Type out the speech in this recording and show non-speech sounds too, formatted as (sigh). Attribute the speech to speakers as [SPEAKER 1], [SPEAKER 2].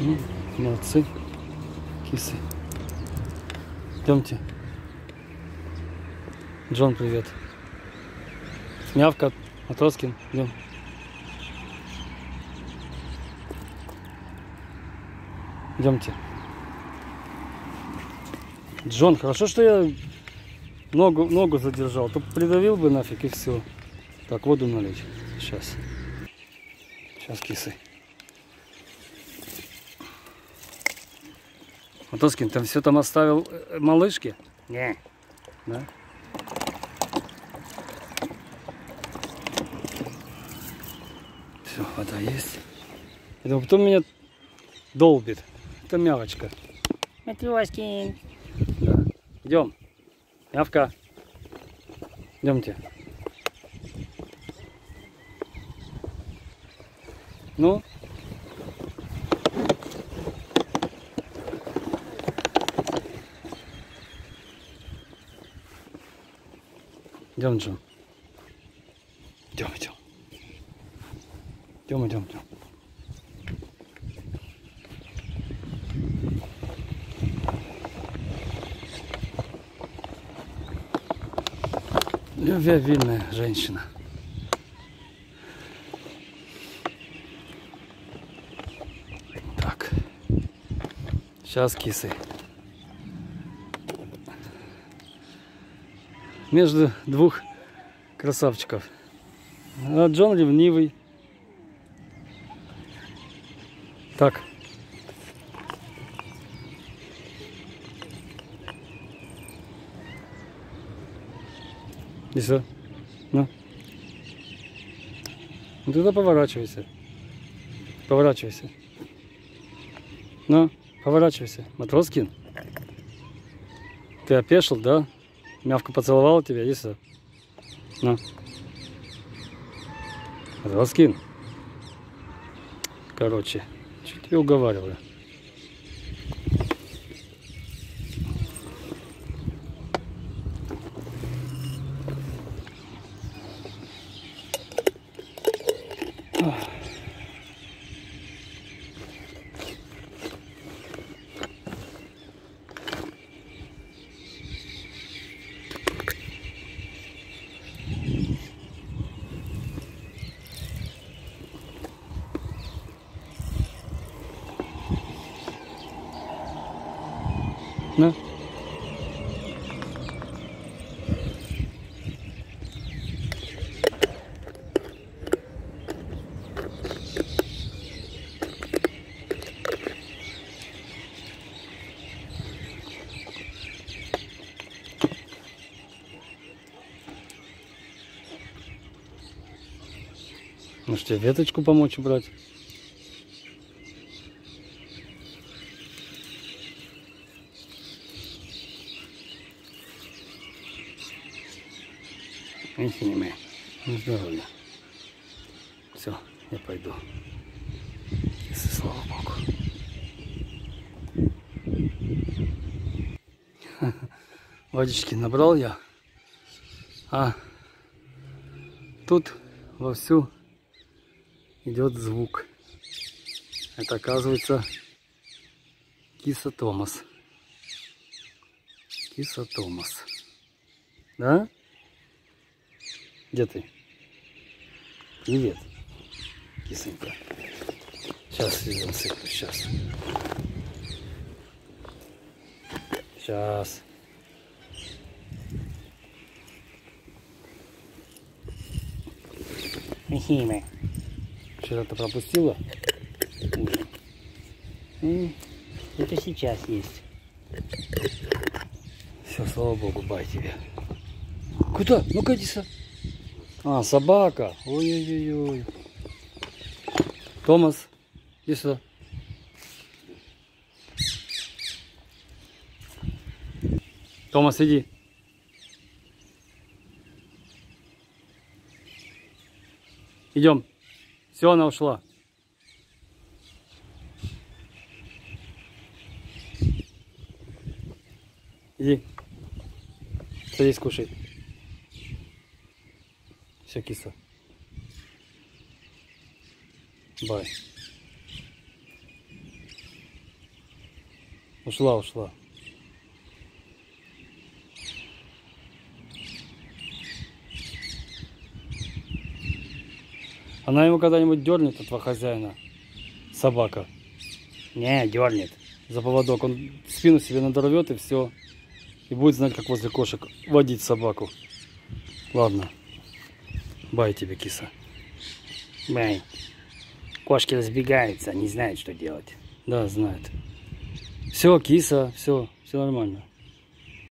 [SPEAKER 1] Ну, молодцы. Кисы. Идемте. Джон, привет. Мявка, Матроскин, идем. Идемте. Джон, хорошо, что я ногу, ногу задержал. То придавил бы нафиг и все. Так, воду налить. Сейчас. Сейчас кисы. Матоскин, ты все там оставил э, малышки?
[SPEAKER 2] Не.
[SPEAKER 1] Да? Все, вода есть. Думаю, кто меня долбит? Это мявочка.
[SPEAKER 2] Матроскин.
[SPEAKER 1] Да. Идем. Мявка. Идемте. Ну? Идем, Джон. Идем, идем. Идем, идем, идем. Любвеобильная женщина. Так. Сейчас кисы. Между двух красавчиков. А Джон ревнивый. Так. И все. Ну. Ну тогда поворачивайся. Поворачивайся. Ну, поворачивайся. Матроскин. Ты опешил, да? Мявка поцеловала тебя, иди сюда. Ну. Матроскин. Короче, что тебе уговариваю? Ну. Может тебе веточку помочь убрать?
[SPEAKER 2] Спасибо.
[SPEAKER 1] Ну, здоровья. Все, я пойду. Если, слава богу. (laughs) Водички набрал я. А тут вовсю идет звук. Это оказывается киса Томас. Киса Томас. Да? Где ты? Привет, кисонька. Сейчас я насыплю, сейчас. Сейчас.
[SPEAKER 2] Спасибо.
[SPEAKER 1] Вчера ты пропустила?
[SPEAKER 2] Это сейчас есть.
[SPEAKER 1] Все, слава богу, бай тебе. Куда? Ну-ка иди сюда. А, собака. Ой-ой-ой. Томас, иди сюда. Томас, иди. Идем. Все, она ушла. Иди. Садись, кушай. Все, киса. Бай. Ушла, ушла. Она его когда-нибудь дернет, этого хозяина, собака,
[SPEAKER 2] Не, дернет.
[SPEAKER 1] за поводок. Он спину себе надорвет и все. И будет знать, как возле кошек водить собаку. Ладно. Бай тебе, киса.
[SPEAKER 2] Бай. Кошки разбегаются, не знают, что делать.
[SPEAKER 1] Да, знает. Все, киса, все, все нормально.